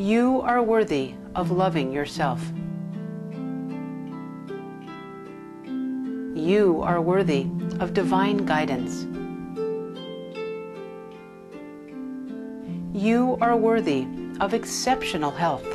You are worthy of loving yourself. You are worthy of divine guidance. You are worthy of exceptional health.